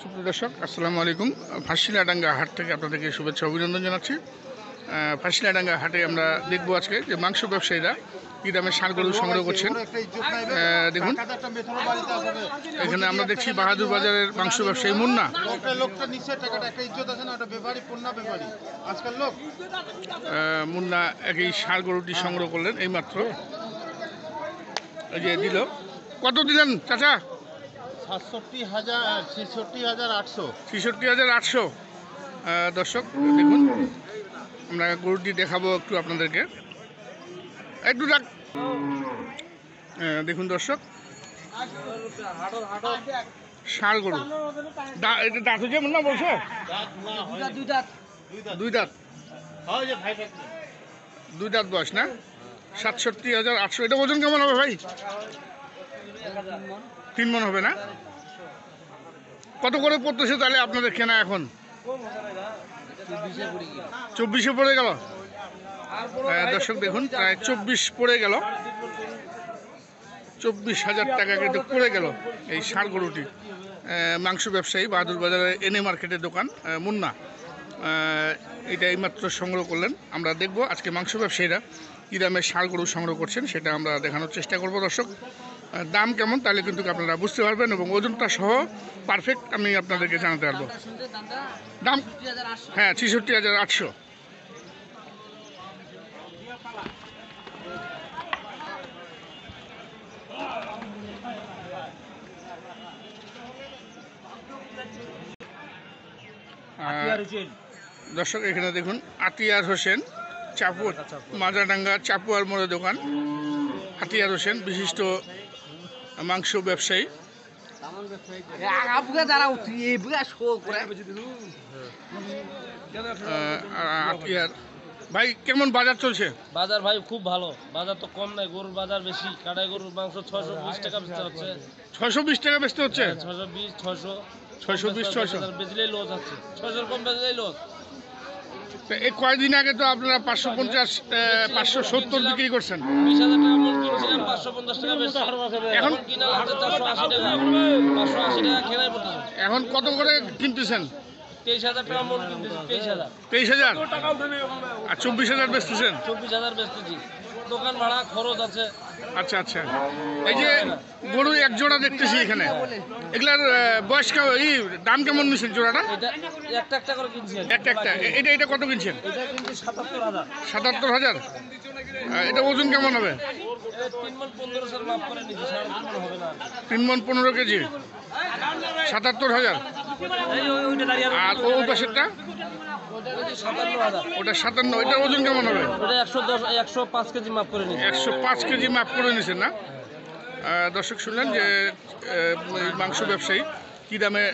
সুপ্রিয় দর্শক আসসালামু আলাইকুম। ফাঁসিলাডাঙ্গা হাট থেকে আপনাদেরকে শুভেচ্ছা অভিনন্দন জানাচ্ছি। ফাঁসিলাডাঙ্গা হাটে আমরা দেখব আজকে যে মাংস ব্যবসায়ীরা কী দামে গরু সংগ্রহ করছেন। দেখুন এখানে আমরা দেখছি বাহাদুর বাজারের মাংস ব্যবসায়ী মুন্না। মুন্না একই ষাঁড় গরুটি সংগ্রহ করলেন এইমাত্র। এই যে দিল। কত দিলেন চাচা? সাতষট্টি হাজার, ছেষট্টি হাজার আটশো। ছেষট্টি হাজার আটশো। দর্শক, দেখুন, আমরা গরুটি দেখাবো একটু আপনাদেরকে। একটু ডাক দেখুন দর্শক, ষাঁড় গরু। এটা দাঁত হচ্ছে না, বলছে? দুই দাঁত। দুই দাঁত বয়স না? সাতষট্টি হাজার আটশো। এটা ওজন কেমন হবে ভাই? তিন মন হবে না? কত করে পড়তেছে তাহলে আপনাদের কেনা এখন? চব্বিশে পড়ে গেল? আহ, দর্শক দেখুন প্রায় চব্বিশ পড়ে গেল। চব্বিশ হাজার টাকা কিন্তু পড়ে গেল এই ষাঁড় গরুটি। মাংস ব্যবসায়ী বাহাদুর বাজারে এনে মার্কেটের দোকান মুন্না। এটা এইমাত্র সংগ্রহ করলেন। আমরা দেখব আজকে মাংস ব্যবসায়ীরা কী দামে ষাঁড় গরু সংগ্রহ করছেন সেটা আমরা দেখানোর চেষ্টা করব দর্শক। দাম কেমন তাহলে কিন্তু আপনারা বুঝতে পারবেন এবং ওজনটা সহ পারফেক্ট আমি আপনাদেরকে জানাতে পারব। দাম? হ্যাঁ ছেষট্টি হাজার আটশো। দর্শক এখানে দেখুন আতিয়ার হোসেন চাপু মাজাডাঙ্গা চাপুয়ার মোড়ে দোকান। আতিয়ার হোসেন বিশিষ্ট মাংস ব্যবসায়ী। ভাই কেমন বাজার চলছে? বাজার ভাই খুব ভালো। বাজার তো কম নাই গরুর বাজার বেশি। কাটাই গরুর মাংস ছয়শো বিশ টাকা বেচতে হচ্ছে। ছয়শো বিশ টাকা বেচতে হচ্ছে? ছয়শো বিশ ছয়শো। 620, 600 বেচলেই লস আছে ছয়শোর কম বেচলেই লস। তো এই কয়দিন আগে তো আপনারা পাঁচশো পঞ্চাশ পাঁচশো সত্তর বিক্রি করছেন। এখন- এখন কত করে কিনতেছেন? তেইশ হাজার? আর চব্বিশ হাজার বেচতেছেন? চব্বিশ হাজার বেচতেছি। দোকান ভাড়া খরচ আছে। আচ্ছা আচ্ছা। এই যে গরু এক জোড়া দেখতেছি এখানে। এগুলার বয়স এই দাম কেমন নিচ্ছেন জোড়াটা? একটা একটা করে কিনছি আমি। একটা একটা। এটা এটা কত কিনছেন? এটা কিন্তু সাতাত্তর হাজার। এটা ওজন কেমন হবে? তিন মন পনেরো কেজি। সাতাত্তর হাজার। আর ওই পাশেরটা? ওটা সাতান্ন এটা ওজন কেমন হবে? ওটা একশো দশ একশো পাঁচ কেজি মাপ করে নিচ্ছি। একশো পাঁচ কেজি মাপ করে নিয়েছেন না? দর্শক শুনলেন যে মাংস ব্যবসায়ী কী দামে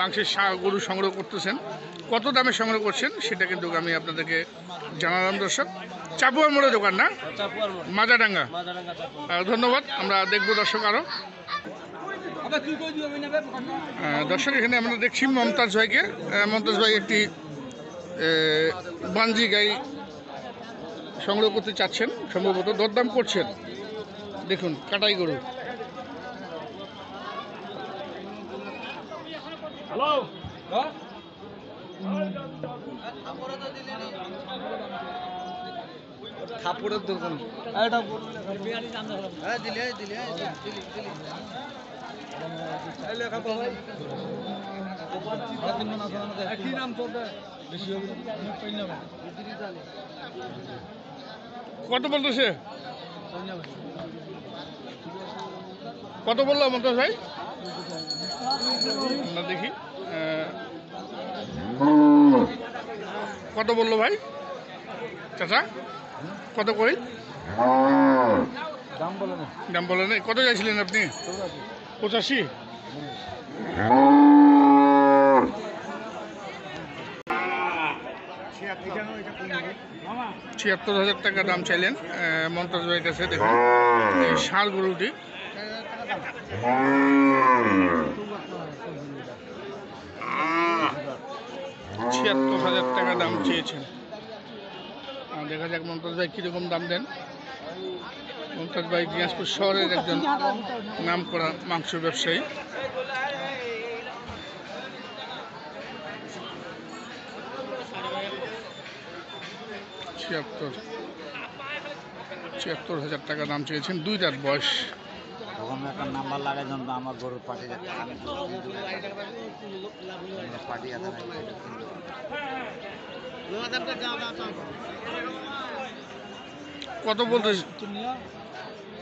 মাংসের গরু সংগ্রহ করতেছেন কত দামে সংগ্রহ করছেন সেটা কিন্তু আমি আপনাদেরকে জানালাম দর্শক। চাপুয়ার মোড়ে দোকান না? মাজাডাঙ্গা। ধন্যবাদ আমরা দেখব দর্শক আরও দর্শক এখানে আমরা দেখছি মমতাজ ভাইকে। মমতাজ ভাই একটি বানজি গাই সংগ্রহ করতে চাচ্ছেন সম্ভবত দরদাম করছেন। দেখুন কাটাই গরু। কাপড়ের দোকান। দিলে দিলি দিলি কত বলতেছে কত বলল মমতাজ ভাই? আমরা দেখি কত বলল ভাই? চাচা কত করে দাম বলে না। দাম। কত চাইছিলেন আপনি? পঁচাশি। ছিয়াত্তর হাজার টাকা দাম চাইলেন মমতাজ ভাইয়ের কাছে দেখুন। ষাঁড় গরুটি। ছিয়াত্তর হাজার টাকা দাম চেয়েছেন। দেখা যাক মমতাজ ভাই কীরকম দাম দেন। মমতাজ ভাই দিনাজপুর শহরের একজন নাম করা মাংস ব্যবসায়ী। ছিয়াত্তর। ছিয়াত্তর হাজার টাকা দাম চেয়েছেন দুই দাঁত বয়স। তখন একটা নাম্বার লাগাই আমার গরুর পার্টি পার্টি। কত বলতে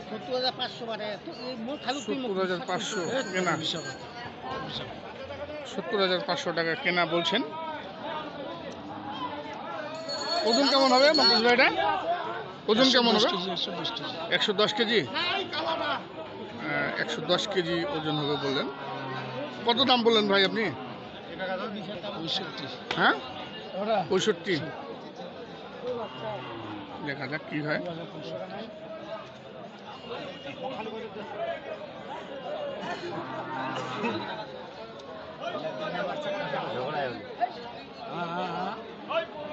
সত্তর হাজার পাঁচশো বারে সত্তর হাজার পাঁচশো কেনা। সত্তর হাজার পাঁচশো টাকা কেনা বলছেন। ওজন কেমন হবে মঙ্গল ভাইটা ওজন কেমন হবে? একশো দশ কেজি। একশো দশ কেজি? ওজন হবে বললেন। কত দাম বললেন ভাই আপনি? হ্যাঁ? পঁয়ষট্টি। দেখা যাক কি হয়।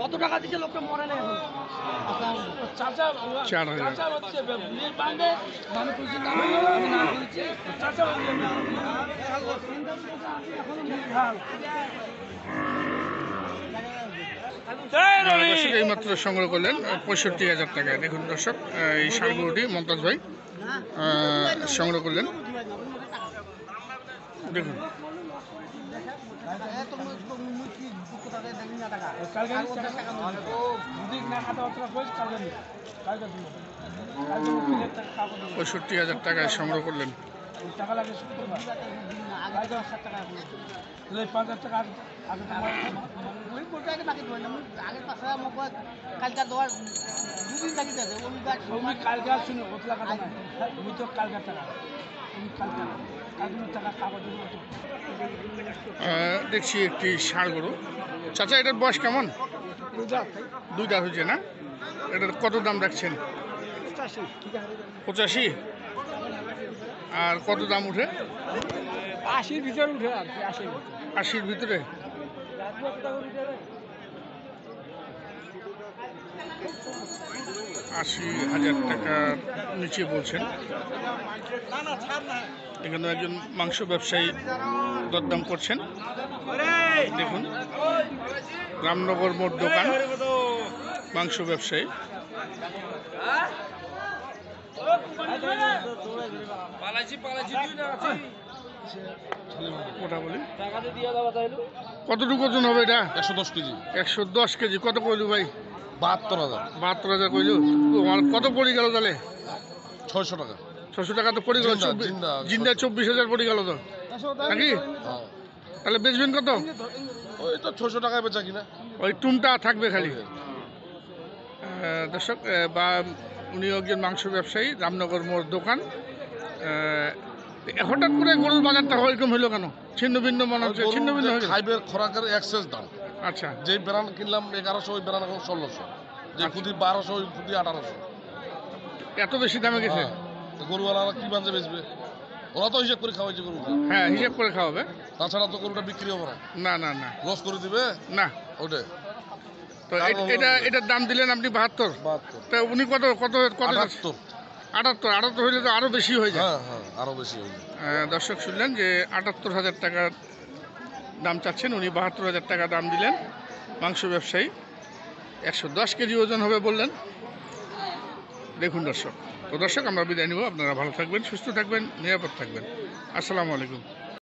কত টাকা দিচ্ছে লোকটা মরে না এখন? চাচা চার হাজার। চাচা হচ্ছে বিয়ের বান্ধে আমি তুলছি না আমি না তুলছি চাচা দর্শক এইমাত্র সংগ্রহ করলেন পঁয়ষট্টি হাজার টাকা। দেখুন দর্শক এই সারগুলোটি মমতাজ ভাই সংগ্রহ করলেন। দেখুন পঁয়ষট্টি হাজার টাকায় সংগ্রহ করলেন। টাকা লাগে শুক্রবার আগে সাত টাকা পাঁচ হাজার টাকা আগে ওই বলতে আগে বাকি দেবেন আগের পাঁচ হাজার মোক কালকা দেওয়ার দুদিন লাগি ওই কালকা শুনে টাকা নাই আমি তো কালকা টাকা দেখছি একটি ষাঁড় গরু। চাচা এটার বয়স কেমন? দুইটা হয়েছে না? এটার কত দাম রাখছেন? পঁচাশি। আর কত দাম উঠে আশির ভিতরে উঠে আশির ভিতরে? আশি হাজার টাকার নিচে বলছেন। এখানে একজন মাংস ব্যবসায়ী দরদাম করছেন। দেখুন রামনগর মোড় দোকান মাংস ব্যবসায়ী। কতটুকু ওজন হবে এটা? একশো দশ কেজি। একশো দশ কেজি। কত কইলু ভাই? বাহাত্তর হাজার। বাহাত্তর হাজার কইলু? কত পড়ে গেল তাহলে? ছয়শো টাকা। ছশো টাকা তো পড়ে গেল জিন্দা, চব্বিশ হাজার পড়ে গেল তো। নাকি? হ্যাঁ। তাহলে বেচবেন কত? ওই তো ছশো টাকায় বেচা কিনা। ওই টুমটা থাকবে খালি। দর্শক বা উনি একজন মাংস ব্যবসায়ী রামনগর মোড় দোকান। হঠাৎ করে গরুর বাজারটা এরকম হলো কেন? ছিন্ন ভিন্ন মনে হচ্ছে ছিন্ন ভিন্ন? খাইবের খোরাকের এক্সেস দাম। আচ্ছা যে বেড়ান কিনলাম এগারোশো ওই বেড়ান এখন ষোলোশো। যে খুদি বারোশো ওই খুদি আঠারোশো। এত বেশি দামে গেছে? হ্যাঁ গরুওয়ালারা কি বাঞ্চে বেচবে? ওরা তো হিসেব করে খাওয়াইছে গরুকে হ্যাঁ হিসেব করে খাওয়াবে। তাছাড়া তো গরুটা বিক্রি হবে না। না না না। লস করে দিবে? না। ওটাই। তো এটা এটার দাম দিলেন আপনি বাহাত্তর? বাহাত্তর। তা উনি কত কত কত আটাত্তর। আটাত্তর আটাত্তর হইলে তো আরও বেশি হয়ে যায়। হ্যাঁ হ্যাঁ আরও বেশি হয়ে যাবে আহ, দর্শক শুনলেন যে আটাত্তর হাজার টাকা দাম চাচ্ছেন, উনি বাহাত্তর হাজার টাকা দাম দিলেন, মাংস ব্যবসায়ী। একশো দশ কেজি ওজন হবে বললেন। দেখুন দর্শক, তো দর্শক, আমরা বিদায় নিব। আপনারা ভালো থাকবেন, সুস্থ থাকবেন, নিরাপদ থাকবেন। আসসালামু আলাইকুম।